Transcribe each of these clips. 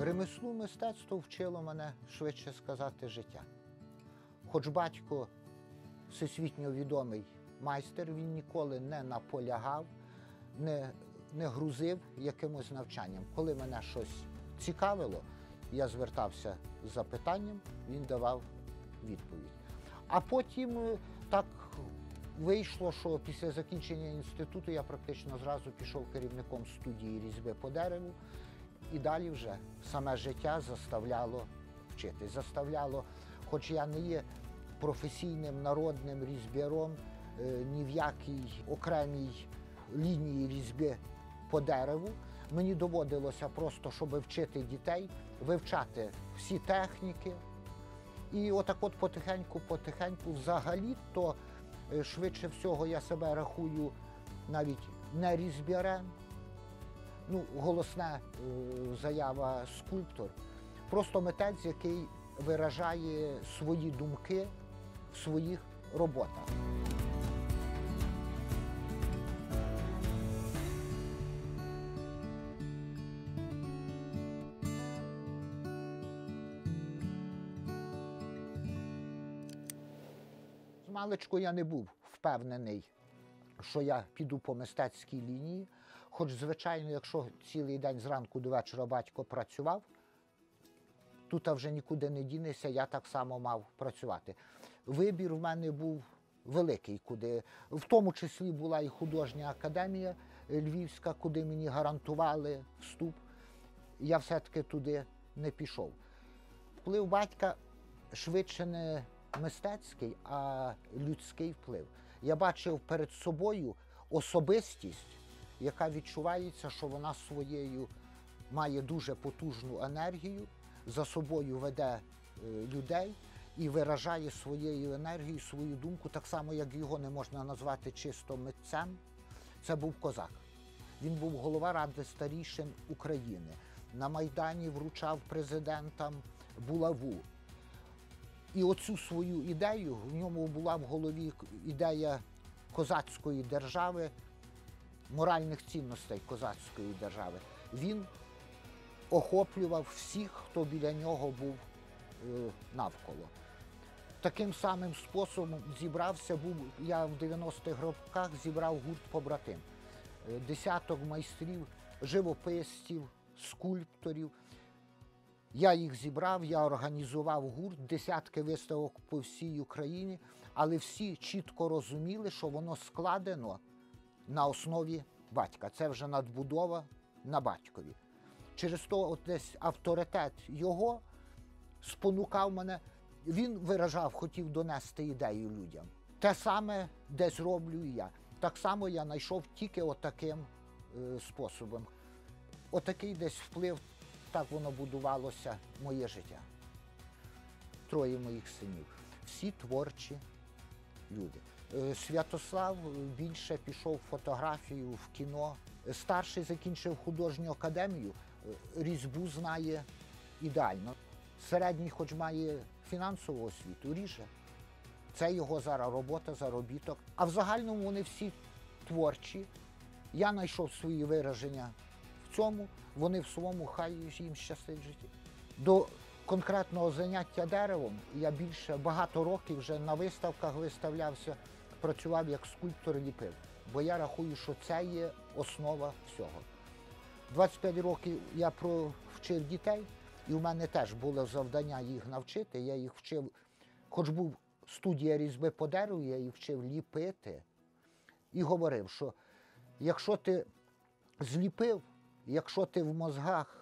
Ремеслу мистецтво вчило мене швидше сказати життя. Хоч батько всесвітньо відомий майстер, він ніколи не наполягав, не, не грузив якимось навчанням. Коли мене щось цікавило, я звертався з запитанням, він давав відповідь. А потім е, так вийшло, що після закінчення інституту я практично зразу пішов керівником студії різьби по дереву. І далі вже саме життя заставляло вчити. Заставляло, хоч я не є професійним народним різьбяром, е, ні в якій окремій лінії різьби по дереву. Мені доводилося просто, щоб вчити дітей, вивчати всі техніки. І отак от потихеньку-потихеньку взагалі-то е, швидше всього я себе рахую навіть не різьбярем, ну, голосна е, заява скульптор, просто митець, який виражає свої думки в своїх роботах. З маличку я не був впевнений, що я піду по мистецькій лінії. Хоч, звичайно, якщо цілий день зранку до вечора батько працював, тут вже нікуди не дінешся, я так само мав працювати. Вибір в мене був великий, куди, в тому числі була і художня академія Львівська, куди мені гарантували вступ. Я все-таки туди не пішов. Вплив батька швидше не мистецький, а людський вплив. Я бачив перед собою особистість, яка відчувається, що вона своєю має дуже потужну енергію, за собою веде е, людей і виражає своєю енергією свою думку, так само, як його не можна назвати чисто митцем. Це був козак. Він був голова Ради старішин України. На Майдані вручав президентам булаву. І оцю свою ідею в ньому була в голові ідея козацької держави, моральних цінностей козацької держави. Він охоплював всіх, хто біля нього був е, навколо. Таким самим способом зібрався, був я в 90-х роках зібрав гурт побратим. Е, Десяток майстрів, живописців, скульпторів. Я їх зібрав, я організував гурт, десятки виставок по всій Україні, але всі чітко розуміли, що воно складено на основі батька. Це вже надбудова на батькові. Через то от десь авторитет його спонукав мене. Він виражав, хотів донести ідею людям. Те саме десь роблю і я. Так само я знайшов тільки отаким е, способом. Отакий десь вплив, так воно будувалося моє життя. Троє моїх синів. Всі творчі люди. Е, Святослав більше пішов в фотографію, в кіно. Старший закінчив художню академію, е, різьбу знає ідеально. Середній, хоч має фінансову освіту, ріже. Це його зараз робота, заробіток. А в загальному вони всі творчі. Я знайшов свої вираження в цьому, вони в своєму хай їм щастить житті. До конкретного заняття деревом я більше багато років вже на виставках виставлявся, працював як скульптор ліпив. Бо я рахую, що це є основа всього. 25 років я провчив дітей, і в мене теж було завдання їх навчити. Я їх вчив, хоч був студія різьби по дереву, я їх вчив ліпити і говорив, що якщо ти зліпив, якщо ти в мозгах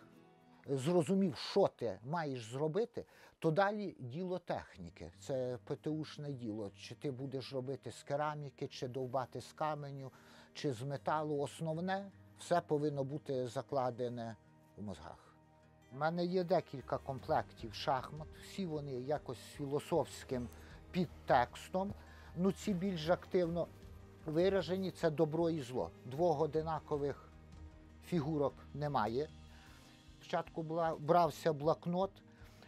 зрозумів, що ти маєш зробити, то далі діло техніки. Це ПТУшне діло. Чи ти будеш робити з кераміки, чи довбати з каменю, чи з металу. Основне все повинно бути закладене в мозгах. У мене є декілька комплектів шахмат, всі вони якось з філософським підтекстом. Ну, ці більш активно виражені це добро і зло. Двох одинакових фігурок немає. Спочатку брався блокнот,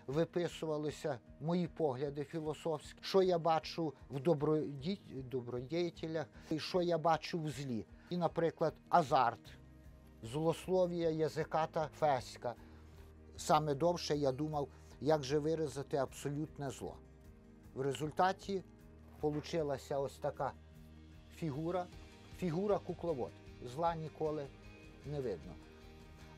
виписувалися мої погляди філософські, що я бачу в доброді... добродіятелях, і що я бачу в злі. І, наприклад, азарт, злослов'я, язика та феська, саме довше я думав, як же виразити абсолютне зло. В результаті вийшла ось така фігура, фігура кукловод. Зла ніколи не видно.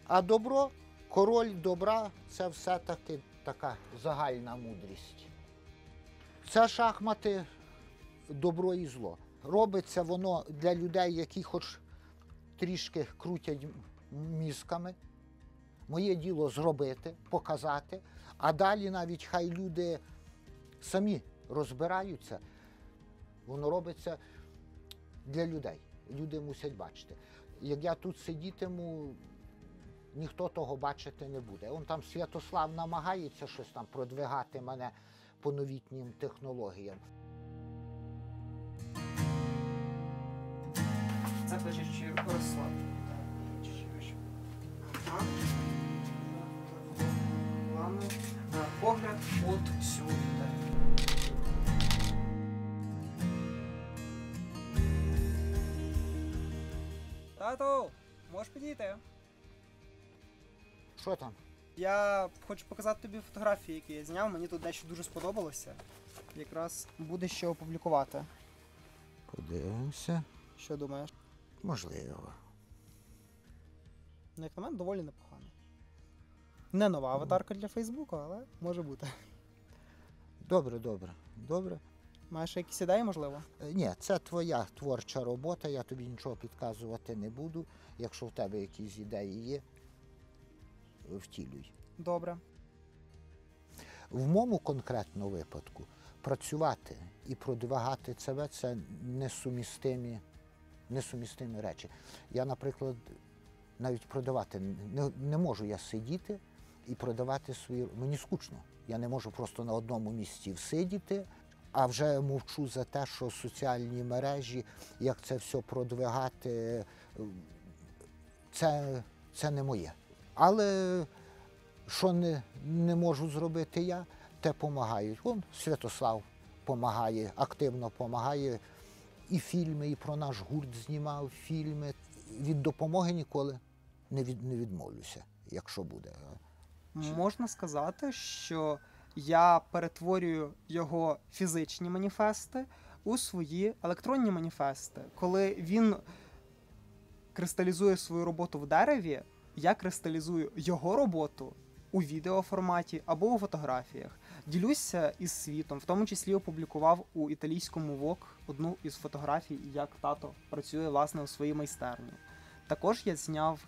А добро, король добра це все-таки така загальна мудрість. Це шахмати добро і зло. Робиться воно для людей, які хоч трішки крутять мізками. Моє діло зробити, показати, а далі навіть хай люди самі розбираються. Воно робиться для людей. Люди мусять бачити. Як я тут сидітиму, ніхто того бачити не буде. Он там Святослав намагається щось там продвигати мене по новітнім технологіям. Це. Плани. Е, Погляд от сюди. Тату, можеш підійти? Що там? Я хочу показати тобі фотографії, які я зняв. Мені тут дещо дуже сподобалося. Якраз буде що опублікувати. Подивимося. Що думаєш? Можливо. Ну, як на мене, доволі непогано. Не нова аватарка для Фейсбуку, але може бути. Добре, добре, добре. Маєш якісь ідеї, можливо? Е, Ні, це твоя творча робота, я тобі нічого підказувати не буду. Якщо в тебе якісь ідеї є, втілюй. Добре. В моєму конкретному випадку працювати і продвигати себе це несумістимі, несумістимі речі. Я, наприклад, навіть продавати не, не можу я сидіти і продавати свої. Мені скучно. Я не можу просто на одному місці всидіти, а вже мовчу за те, що соціальні мережі, як це все продвигати, е, це, це не моє. Але що не, не можу зробити я, те допомагають. Вон Святослав допомагає, активно допомагає. І фільми, і про наш гурт знімав фільми. Від допомоги ніколи не, від, не відмовлюся, якщо буде. Можна сказати, що я перетворюю його фізичні маніфести у свої електронні маніфести. Коли він кристалізує свою роботу в дереві, я кристалізую його роботу у відеоформаті або у фотографіях. Ділюся із світом, в тому числі опублікував у італійському ВОК одну із фотографій, як тато працює власне у своїй майстерні. Також я зняв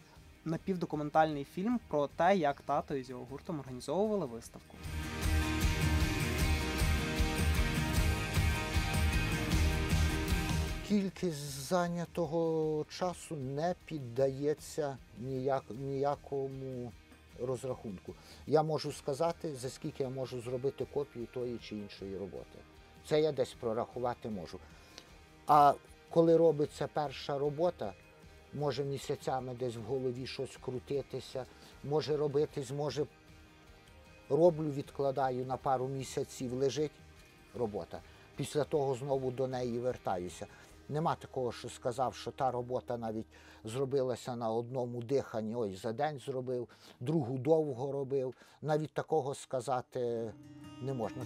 напівдокументальний фільм про те, як тато із його гуртом організовували виставку. Кількість зайнятого часу не піддається ніяк, ніякому розрахунку. Я можу сказати, за скільки я можу зробити копію тої чи іншої роботи. Це я десь прорахувати можу. А коли робиться перша робота, може місяцями десь в голові щось крутитися, може робитись, може роблю, відкладаю на пару місяців, лежить робота. Після того знову до неї вертаюся. Нема такого, що сказав, що та робота навіть зробилася на одному диханні. Ой, за день зробив, другу довго робив. Навіть такого сказати не можна.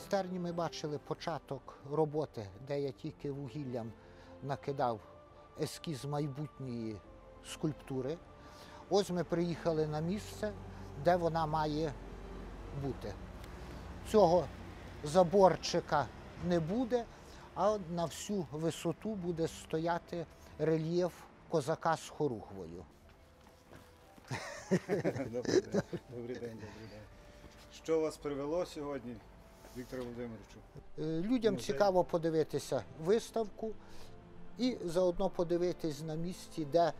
Майстерні ми бачили початок роботи, де я тільки вугіллям накидав ескіз майбутньої скульптури. Ось ми приїхали на місце, де вона має бути. Цього заборчика не буде, а на всю висоту буде стояти рельєф козака з хорухвою. Добрий день, добрий день. Що вас привело сьогодні, Віктор Володимировичу? Е, Людям цікаво подивитися виставку і заодно подивитись на місці, де,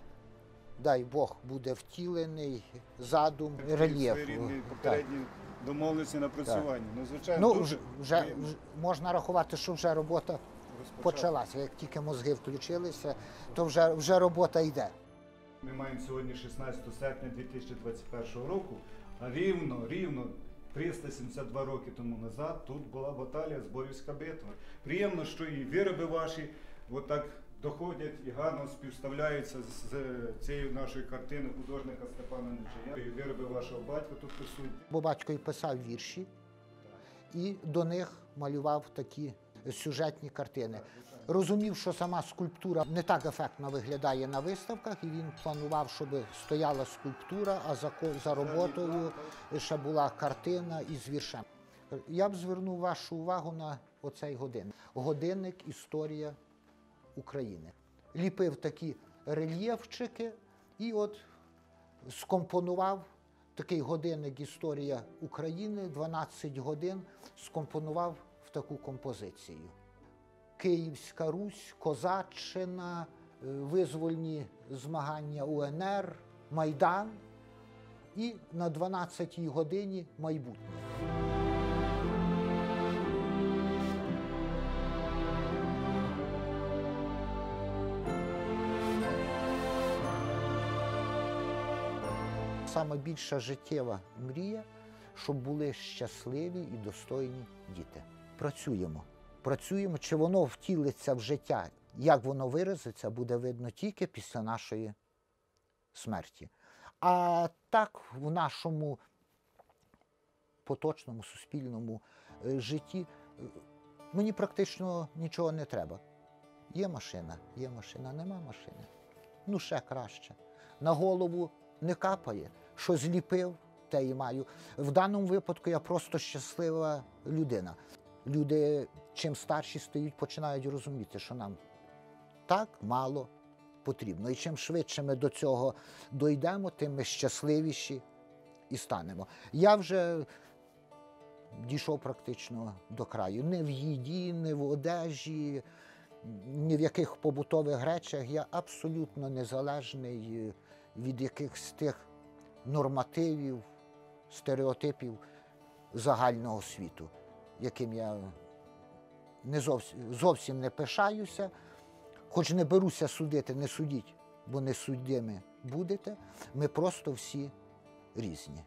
дай Бог, буде втілений задум. Своєрідні попередні домовленості напрацювання. Ну, звичайно, Ну, дуже вже, вже, можна рахувати, що вже робота почалася. Як тільки мозги включилися, то вже, вже робота йде. Ми маємо сьогодні 16 серпня 2021 року, а рівно, рівно 372 роки тому назад тут була баталія Зборівська битва. Приємно, що і вироби ваші отак доходять і гарно співставляються з цією нашою картиною художника Степана Нечая. І вироби вашого батька тут присутні. Бо батько і писав вірші, і до них малював такі сюжетні картини. Розумів, що сама скульптура не так ефектно виглядає на виставках, і він планував, щоб стояла скульптура, а за, за роботою ще була картина із віршем. Я б звернув вашу увагу на оцей годинник. Годинник Історія України. Ліпив такі рельєфчики і от скомпонував такий годинник Історія України, 12 годин скомпонував в таку композицію. Київська Русь, Козаччина, е, визвольні змагання УНР, Майдан і на 12-й годині майбутнє. Саме більша життєва мрія, щоб були щасливі і достойні діти. Працюємо. Працюємо, чи воно втілиться в життя, як воно виразиться, буде видно тільки після нашої смерті. А так в нашому поточному суспільному е, житті е, мені практично нічого не треба. Є машина, є машина, нема машини. Ну, ще краще. На голову не капає, що зліпив, те і маю. В даному випадку я просто щаслива людина. Люди, чим старші стають, починають розуміти, що нам так мало потрібно. І чим швидше ми до цього дійдемо, тим ми щасливіші і станемо. Я вже дійшов практично до краю. Не в їді, не в одежі, ні в яких побутових речах. Я абсолютно незалежний від якихось тих нормативів, стереотипів загального світу, яким я не зовсім, зовсім не пишаюся, хоч не беруся судити, не судіть, бо не суддями будете. Ми просто всі різні.